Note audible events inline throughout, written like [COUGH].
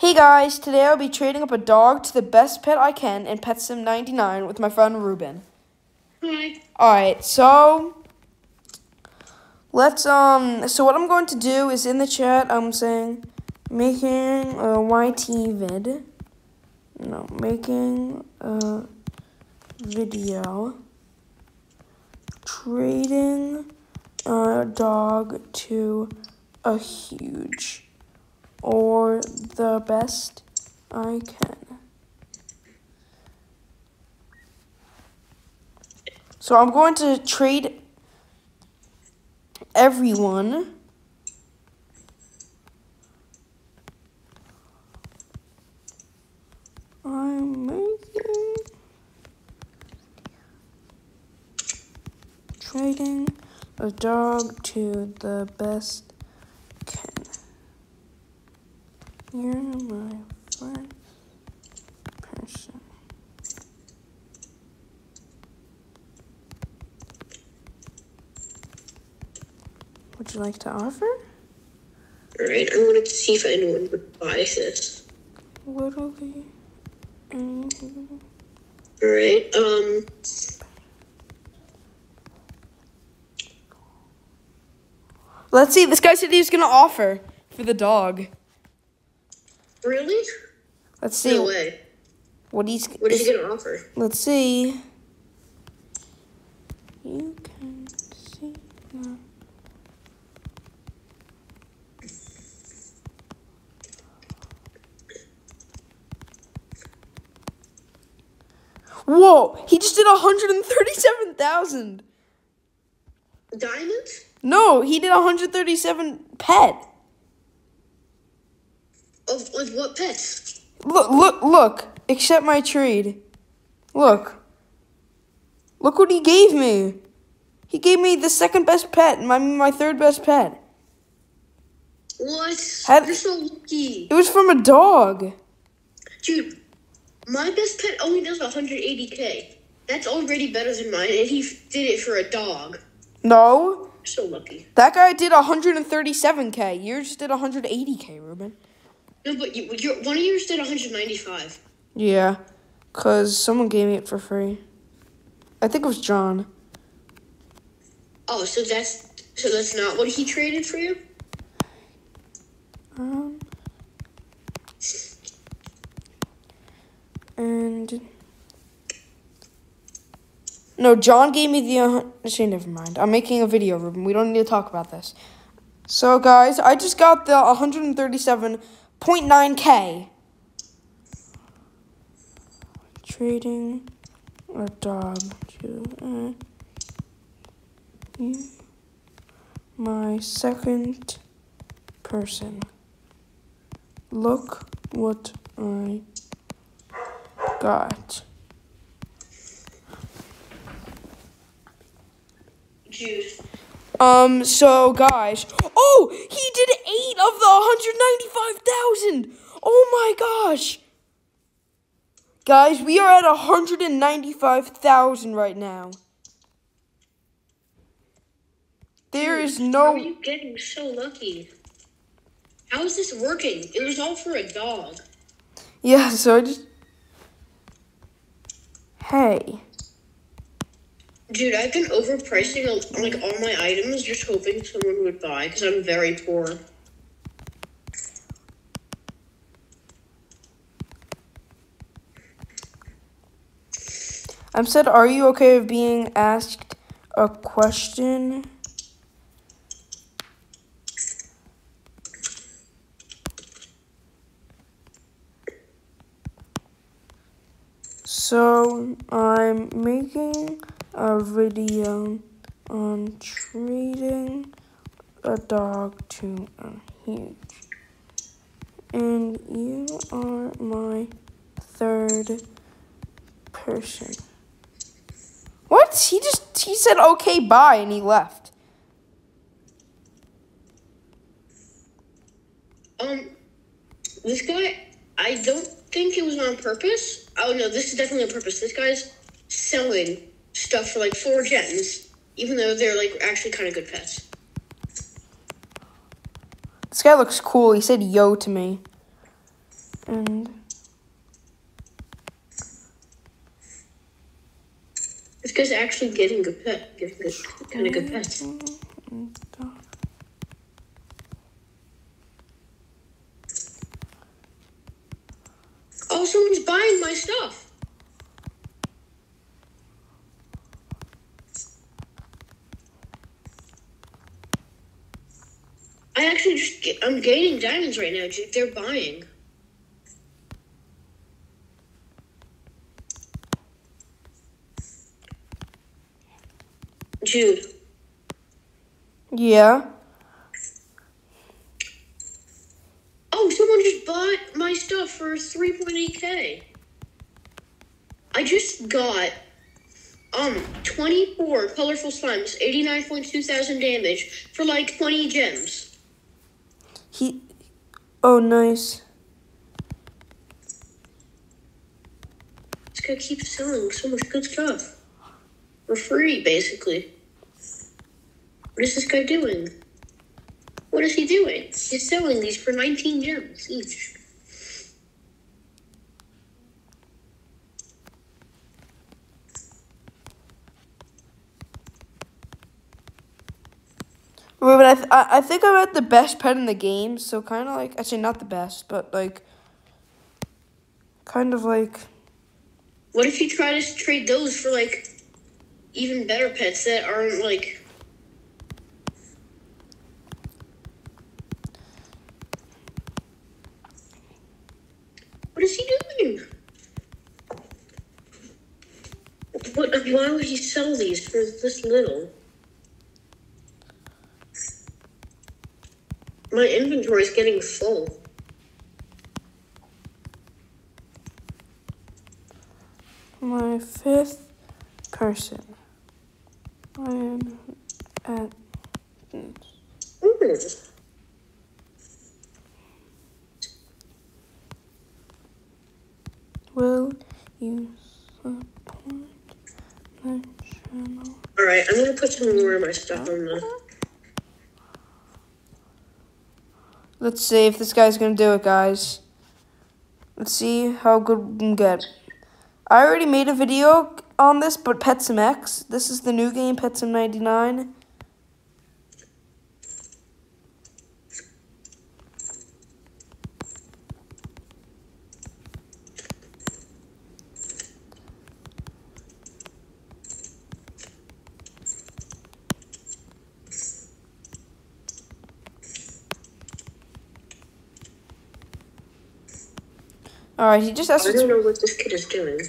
Hey guys, today I'll be trading up a dog to the best pet I can in PetSim 99 with my friend Ruben. Hi. Alright, so let's um so what I'm going to do is in the chat I'm saying making a YT vid. No, making a video trading a dog to a huge or the best I can. So I'm going to trade everyone. I'm making trading a dog to the best can. You're my first person. Would you like to offer? Alright, I'm gonna see if anyone would buy this. Literally. anything. Alright, um, Let's see. This guy said he was gonna offer for the dog. really? Let's see No way. what he's. What is he gonna offer? Let's see. You can see. now. Whoa! He just did 137,000. Diamonds? No, he did 137 pet. Of like what pets? Look, look, look. Accept my trade. Look. Look what he gave me. He gave me the second best pet, my my third best pet. What? Had- You're so lucky. It was from a dog. Dude, my best pet only does 180k. That's already better than mine, and he f- did it for a dog. No, so lucky. that guy did 137k. Yours did 180k, Ruben. No, but you, your, one of yours did 195. Yeah, cause someone gave me it for free. I think it was John. Oh, so that's so that's not what he traded for you? Um, and no, John gave me the. Uh, actually, never mind. I'm making a video, Ruben. We don't need to talk about this. So, guys, I just got the 137.9k. Trading a dog to uh, my second person. Look what I got. Juice. Um, so guys, oh, he did eight of the 195,000. Oh my gosh. Guys, we are at 195,000 right now. There is How are no, you getting so lucky? How is this working? It was all for a dog. yeah, so I just, hey, Dude, I've been overpricing like all my items, just hoping someone would buy because I'm very poor. I'm said, are you okay with being asked a question? So, I'm making a video on treating a dog to a huge. And you are my third person. What? He just he said okay bye and he left. Um, this guy, I don't think it was on purpose. Oh no, this is definitely on purpose. This guy's selling stuff for like four gems, even though they're like actually kind of good pets. This guy looks cool. He said yo to me. and This guy's actually getting good pet, getting good, kind of good pets. Mm-hmm. Oh, someone's buying my stuff. I actually just get, I'm gaining diamonds right now. dude. They're buying. Jude, yeah. Oh, someone just bought my stuff for 3.8k. I just got um 24 colorful slimes, 89.2 thousand damage for like 20 gems. He. Oh, nice. This guy keeps selling so much good stuff for free, basically. What is this guy doing? What is he doing? He's selling these for 19 gems each. Wait, but I, th- I think I'm at the best pet in the game, so kind of like actually not the best, but like kind of like What if you try to trade those for like even better pets that aren't like What is he doing? What why would he sell these for this little? My inventory is getting full. my fifth person. I am at. Ooh. Will you support my channel? Alright, I'm gonna put some more of my stuff on the Let's see if this guy's gonna do it, guys. Let's see how good we can get. I already made a video on this, but Petsim X. This is the new game, Petsim 99. Alright, he just asked I don't know what this kid is doing.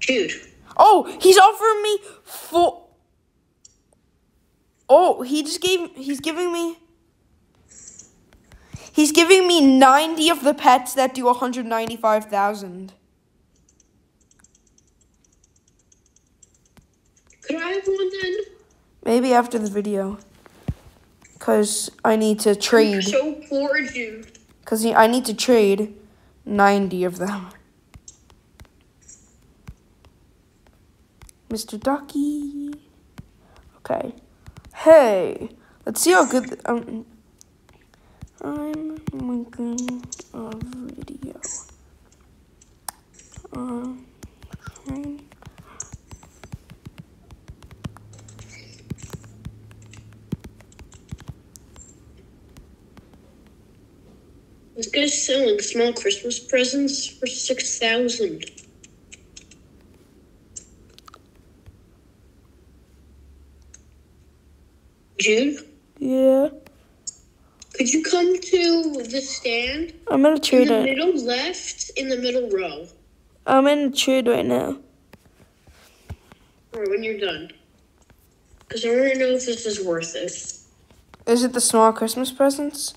Dude, Oh, he's offering me four. Oh, he just gave. He's giving me. He's giving me ninety of the pets that do one hundred ninety-five thousand. could I have one then? Maybe after the video. Cause I need to trade. So poor, dude. Cause I need to trade ninety of them. Mr. Ducky. Okay. Hey, let's see how good. Um, I'm making a video. Um, train. This guy's selling small Christmas presents for six thousand. Jude, Yeah, could you come to the stand I'm in a trade. in the middle left, in the middle row, I'm in a trade right now. or when you're done? Because I want to know if this is worth it. Is it the small Christmas presents?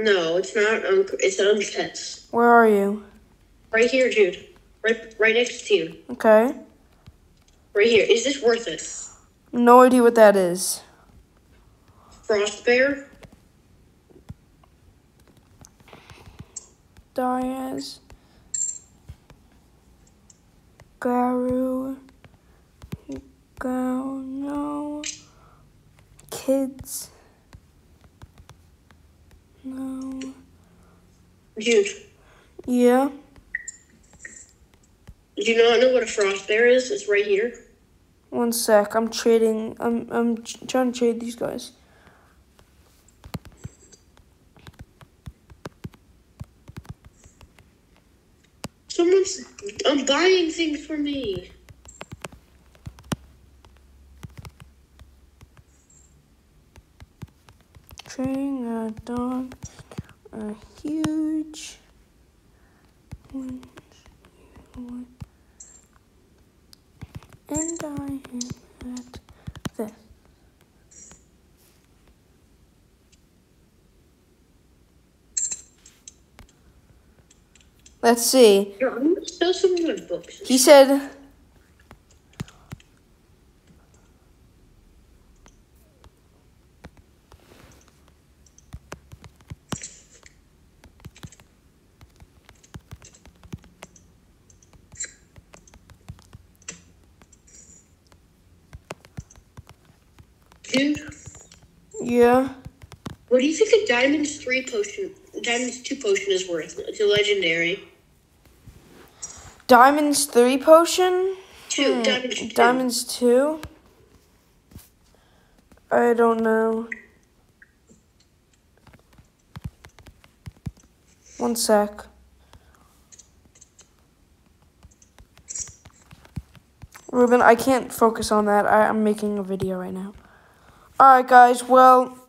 No, it's not. Um, it's on pets. Where are you? Right here, Jude. Right, right next to you. Okay. Right here. Is this worth it? No idea what that is. Frost bear. Diaz. Garu. Go no. Kids. No. Dude, Yeah. do you not know what a frost bear is? It's right here. One sec. I'm trading. I'm I'm trying to trade these guys. Someone's. I'm buying things for me. Trading a dog. A huge. And I am at this. Let's see. Here, I'm gonna sell some of my books. He said. Dude, Yeah. what do you think a Diamonds 3 potion, Diamonds 2 potion is worth? It's a legendary. Diamonds 3 potion? Two, Hmm, Diamonds 2. Diamonds 2? I don't know. One sec. Ruben, I can't focus on that. I, I'm making a video right now. Alright, guys, well,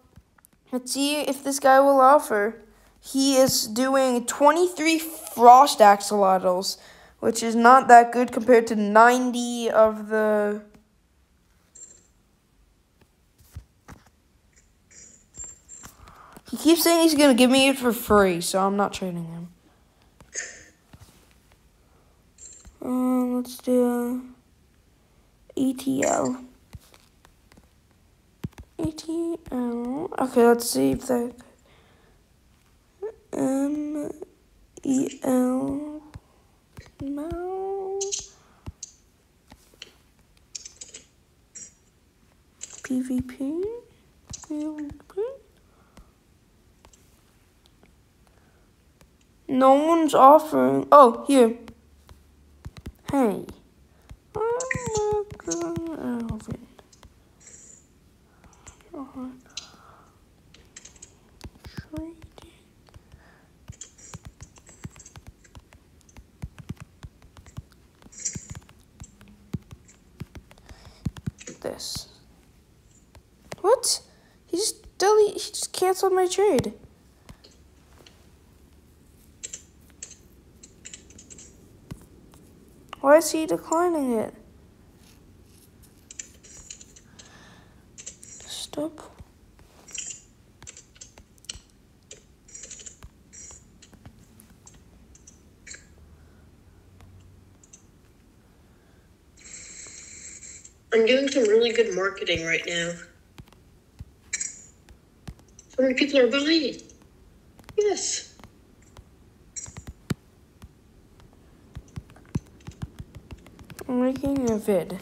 let's see if this guy will offer. He is doing 23 frost axolotls, which is not that good compared to 90 of the. He keeps saying he's gonna give me it for free, so I'm not trading him. Um, let's do ETL. ETL. Okay, let's see if that. M E L. PvP. PvP. No one's offering. Oh, here. Hey. Oh my god, Alvin. Oh. Trading. This. What? Delete. He just canceled my trade. Why is he declining it? Stop. I'm doing some really good marketing right now. So many people are buying. Yes. I'm making a vid.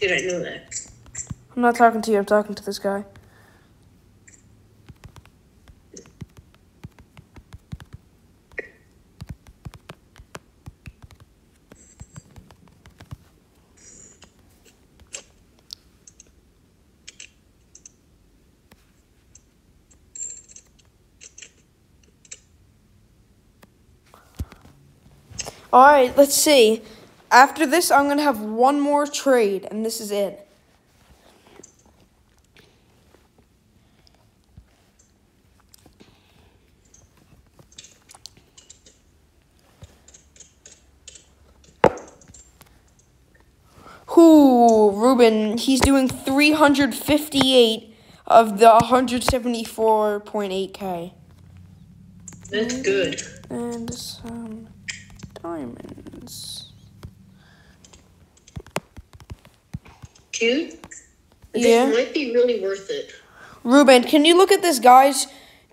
Did I know that? I'm not talking to you, I'm talking to this guy. All right, let's see. After this, I'm going to have one more trade, and this is it. Who, Ruben, he's doing 358 of the 174.8k. That's good. And some diamonds. Dude, Yeah. this might be really worth it. Ruben, can you look at this guy's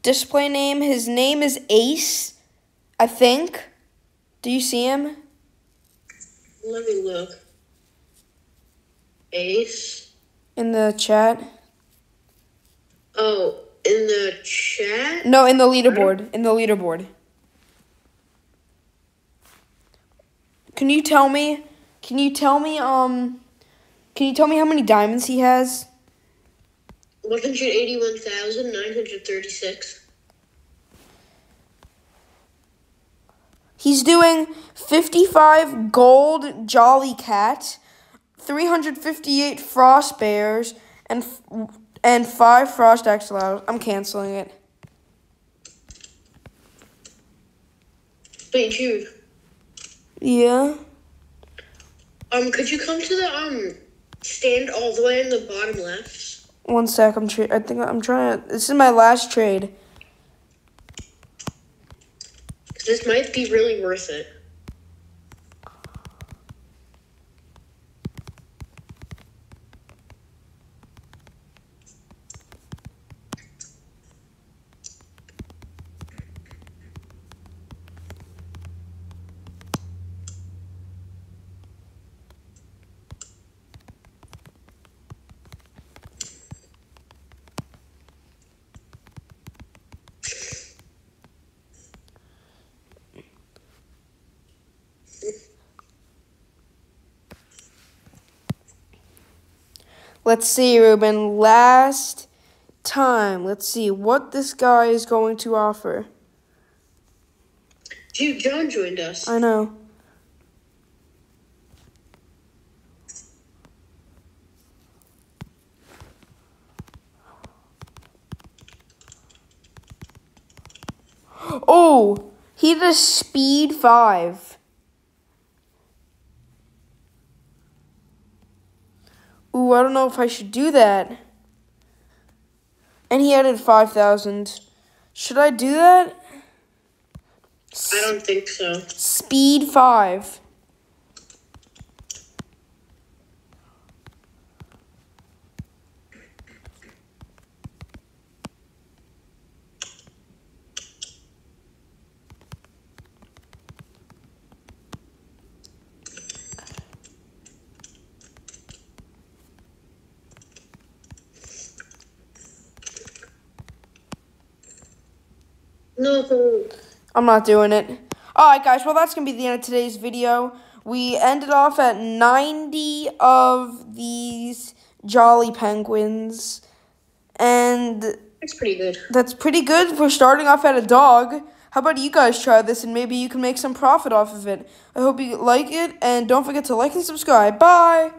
display name? His name is Ace, I think. Do you see him? Let me look. Ace. In the chat. Oh, in the chat? No, in the leaderboard. In the leaderboard. Can you tell me? Can you tell me? Um, can you tell me how many diamonds he has? 181,936. He's doing 55 gold Jolly Cat, 358 Frost Bears, and f- and five Frost Axolotls. I'm canceling it. Wait, Jude. Yeah. Um, could you come to the um stand all the way in the bottom left? One sec. I'm tra- I think I'm trying to. This is my last trade. This might be really worth it. Let's see, Ruben. Last time. Let's see what this guy is going to offer. Jude, John joined us. I know. [GASPS] Oh, he did a speed five. Ooh, I don't know if I should do that. And he added 5,000. Should I do that? I don't think so. Speed five. No. I'm not doing it. Alright, guys, well, that's going to be the end of today's video. We ended off at 90 of these Jolly Penguins. And That's pretty good. that's pretty good for starting off at a dog. How about you guys try this and maybe you can make some profit off of it? I hope you like it, and don't forget to like and subscribe. Bye!